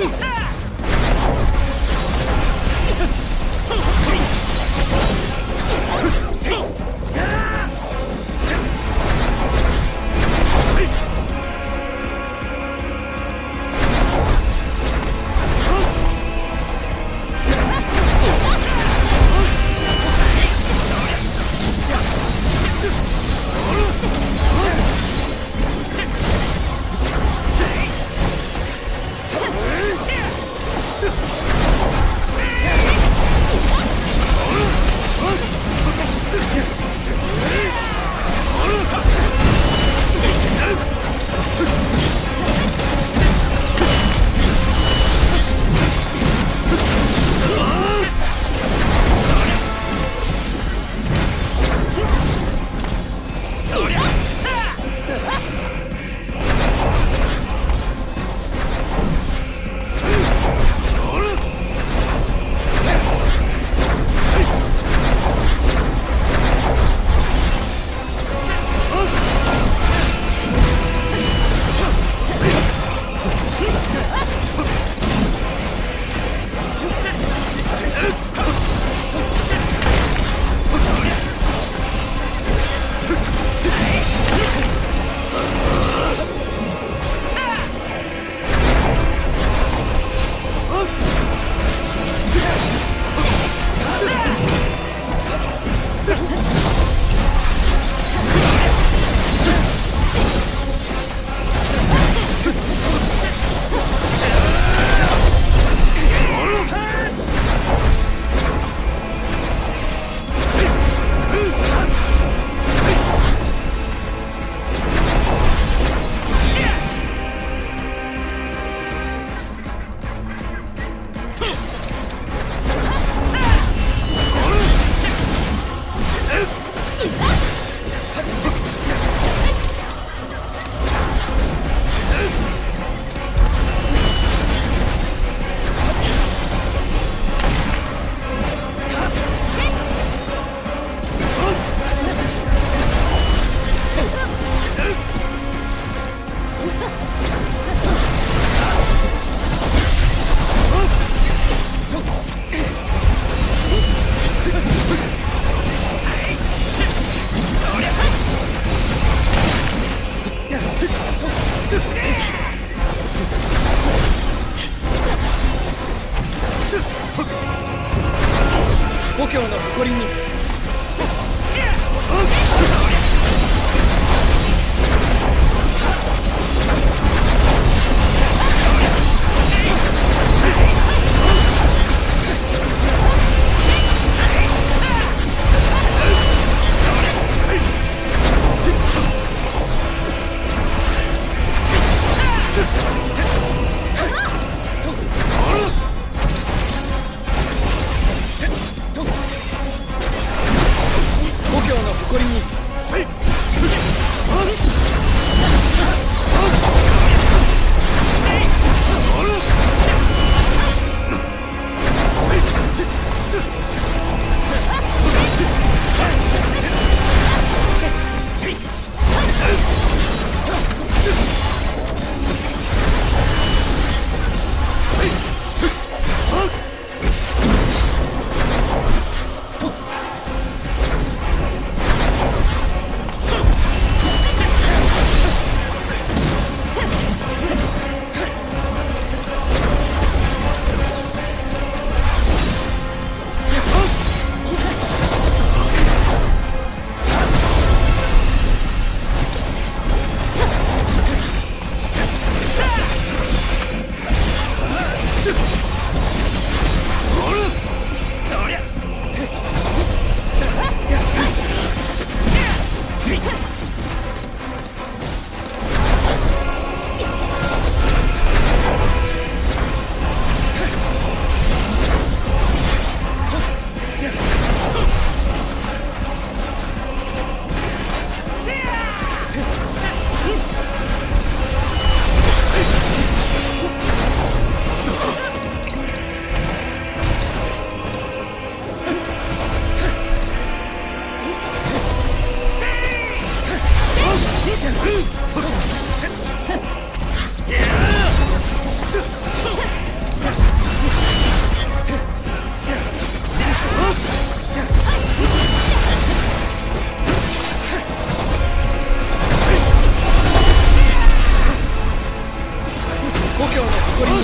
Yeah. 故郷の誇りに故郷の誇りにうっ